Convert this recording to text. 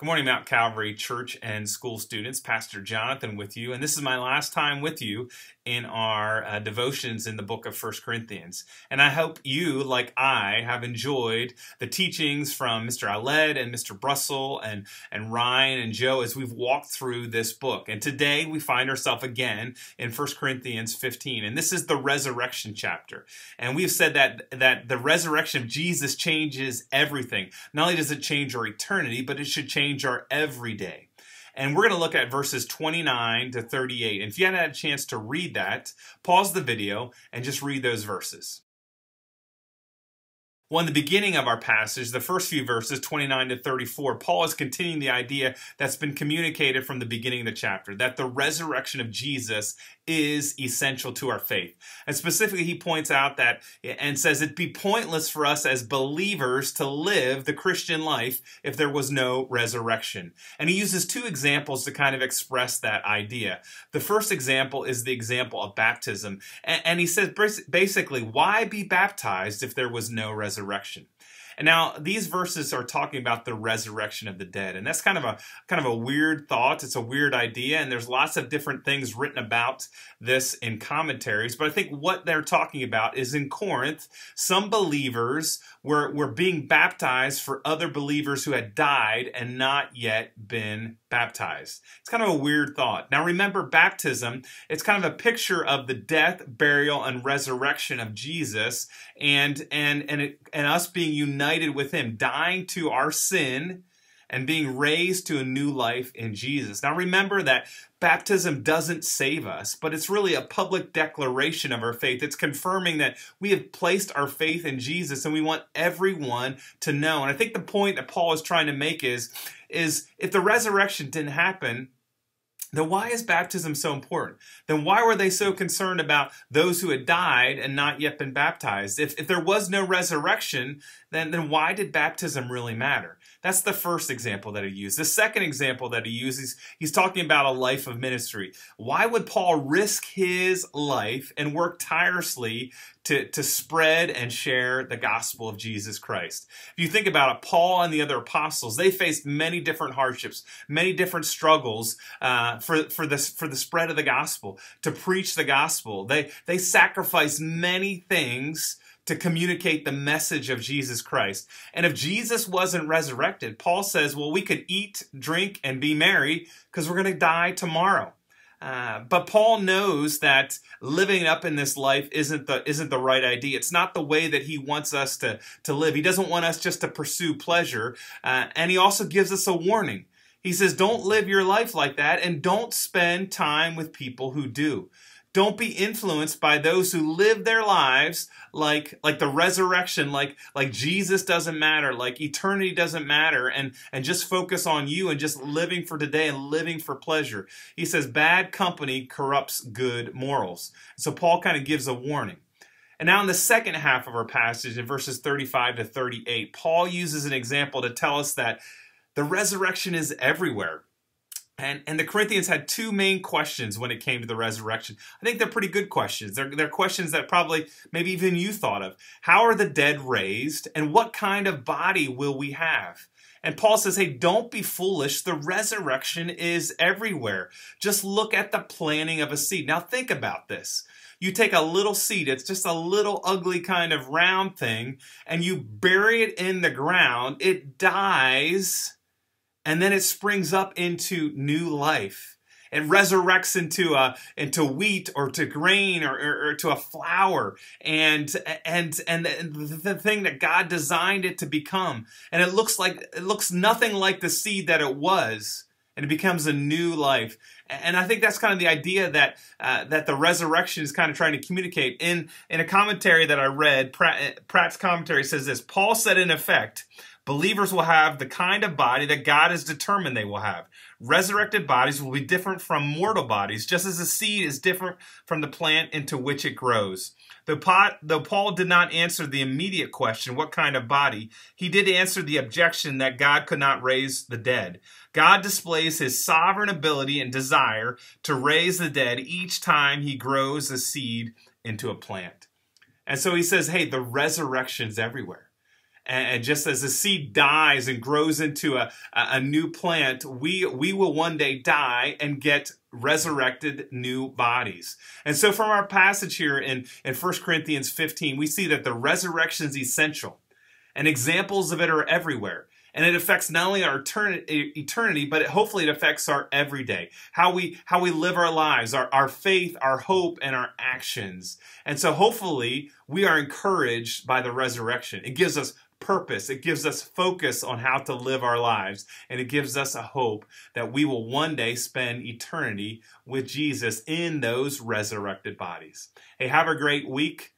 Good morning, Mount Calvary Church and School students. Pastor Jonathan with you, and this is my last time with you in our uh, devotions in the book of First Corinthians. And I hope you, like I, have enjoyed the teachings from Mr. Aled and Mr. Brussel and, and Ryan and Joe as we've walked through this book. And today we find ourselves again in First Corinthians 15, and this is the resurrection chapter. And we've said that, that the resurrection of Jesus changes everything. Not only does it change our eternity, but it should change change our everyday. And we're going to look at verses 29 to 38. And if you haven't had a chance to read that, pause the video and just read those verses. Well, in the beginning of our passage, the first few verses, 29 to 34, Paul is continuing the idea that's been communicated from the beginning of the chapter that the resurrection of Jesus is essential to our faith. And specifically, he points out that and says it'd be pointless for us as believers to live the Christian life if there was no resurrection. And he uses two examples to kind of express that idea. The first example is the example of baptism. And, he says basically, why be baptized if there was no resurrection? And now these verses are talking about the resurrection of the dead. And that's kind of a kind of a weird thought. It's a weird idea and there's lots of different things written about this in commentaries, but I think what they're talking about is in Corinth, some believers were were being baptized for other believers who had died and not yet been baptized. It's kind of a weird thought. Now remember baptism, it's kind of a picture of the death, burial and resurrection of Jesus and and and it, and us being united with him, dying to our sin and being raised to a new life in Jesus. Now remember that baptism doesn't save us, but it's really a public declaration of our faith. It's confirming that we have placed our faith in Jesus and we want everyone to know. And I think the point that Paul is trying to make is is if the resurrection didn't happen, then why is baptism so important? Then why were they so concerned about those who had died and not yet been baptized? If, if there was no resurrection, then, then why did baptism really matter? That's the first example that he used. The second example that he uses, he's talking about a life of ministry. Why would Paul risk his life and work tirelessly to, to spread and share the gospel of Jesus Christ? If you think about it, Paul and the other apostles, they faced many different hardships, many different struggles uh, for, for, this, for the spread of the gospel, to preach the gospel. They, they sacrificed many things to communicate the message of Jesus Christ. And if Jesus wasn't resurrected, Paul says, well, we could eat, drink, and be merry because we're going to die tomorrow. Uh, but Paul knows that living up in this life isn't the isn't the right idea. It's not the way that he wants us to to live. He doesn't want us just to pursue pleasure, uh, and he also gives us a warning. He says, "Don't live your life like that, and don't spend time with people who do." Don't be influenced by those who live their lives like like the resurrection, like like Jesus doesn't matter, like eternity doesn't matter, and and just focus on you and just living for today and living for pleasure. He says bad company corrupts good morals. So Paul kind of gives a warning. And now in the second half of our passage, in verses 35 to 38, Paul uses an example to tell us that the resurrection is everywhere. And, and the Corinthians had two main questions when it came to the resurrection. I think they're pretty good questions. They're, they're questions that probably maybe even you thought of. How are the dead raised? And what kind of body will we have? And Paul says, hey, don't be foolish. The resurrection is everywhere. Just look at the planting of a seed. Now think about this. You take a little seed, it's just a little ugly kind of round thing, and you bury it in the ground. It dies and then it springs up into new life. It resurrects into a into wheat or to grain or, or, or to a flower, and and and the, the thing that God designed it to become. And it looks like it looks nothing like the seed that it was, and it becomes a new life. And I think that's kind of the idea that uh, that the resurrection is kind of trying to communicate. In in a commentary that I read, Pratt, Pratt's commentary says this: Paul said, in effect, Believers will have the kind of body that God has determined they will have. Resurrected bodies will be different from mortal bodies, just as a seed is different from the plant into which it grows. Though, Paul did not answer the immediate question, what kind of body, he did answer the objection that God could not raise the dead. God displays his sovereign ability and desire to raise the dead each time he grows a seed into a plant. And so he says, hey, the resurrection's everywhere. And just as the seed dies and grows into a, a new plant, we, we will one day die and get resurrected new bodies. And so from our passage here in, in 1 Corinthians 15, we see that the resurrection is essential. And examples of it are everywhere. And it affects not only our eternity, but it, hopefully it affects our everyday, how we how we live our lives, our, our faith, our hope, and our actions. And so hopefully we are encouraged by the resurrection. It gives us purpose. It gives us focus on how to live our lives. And it gives us a hope that we will one day spend eternity with Jesus in those resurrected bodies. Hey, have a great week.